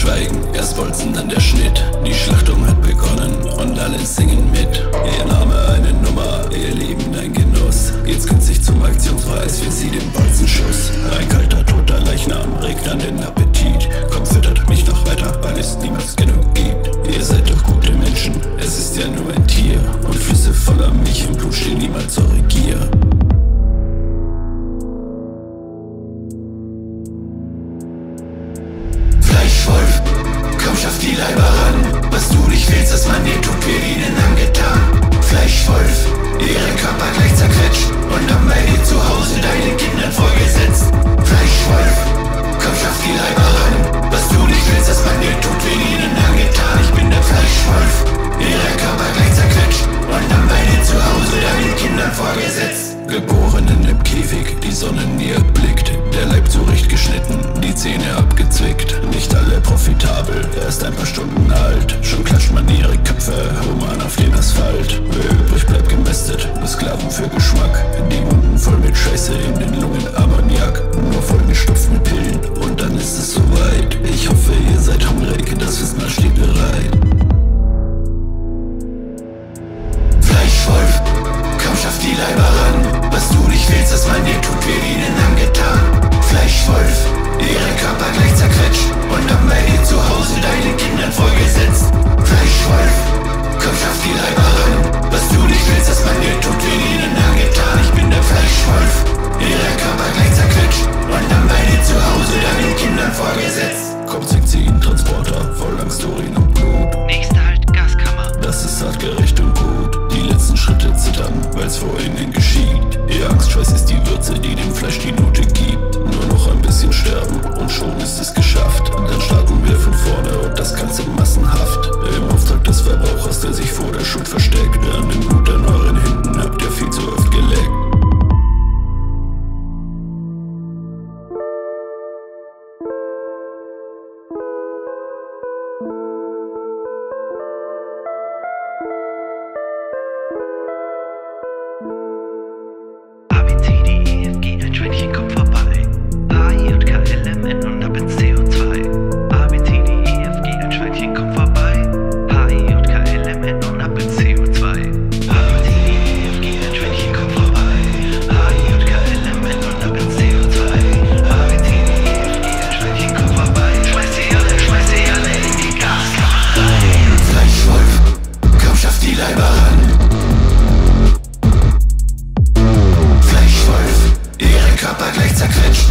Schweigen, erst Bolzen, dann der Schnee. ein paar Stunden. Spritze, die dem Fleisch die Note gibt. Nur noch ein bisschen sterben und schon ist es geschafft. Dann starten wir von vorne und das Ganze massenhaft. Im Auftrag des Verbrauchers, der sich vor der Schuld versteckt, an dem Gut an zerquetscht.